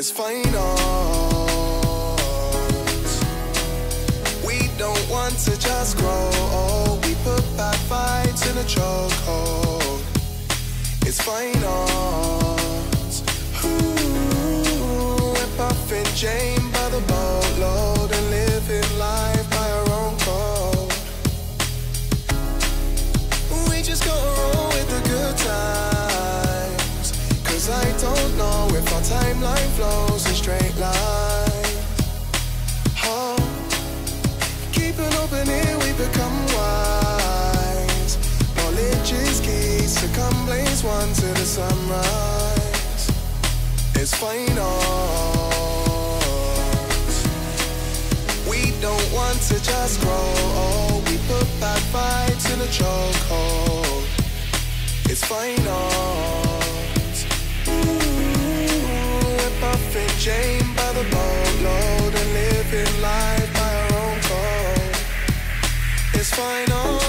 It's finals. We don't want to just grow. Oh, we put bad vibes in a chokehold. It's finals. Ooh, we're puffing Jane straight lines. Oh, keep an open ear, we become wise. Knowledge is key, so come blaze one to the sunrise. It's finals. We don't want to just grow. We put bad vibes in a chokehold. It's finals. Jane by the boatload and living life by our own code. It's finals.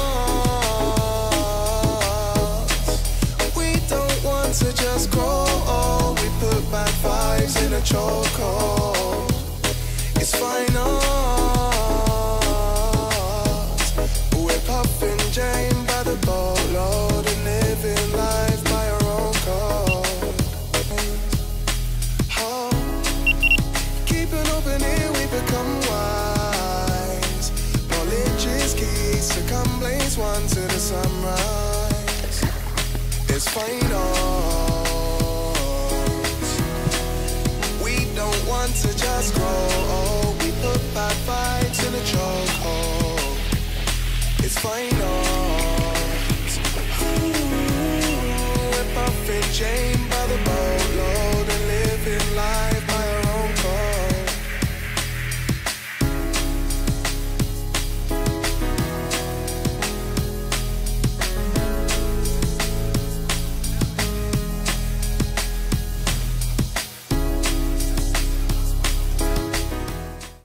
We don't want to just grow. Oh, we put bad vibes in a chokehold. Blaze one to the sunrise. It's finals. We don't want to just grow. Oh, we put bad vibes in a chokehold. It's finals. Ooh, puffing Jane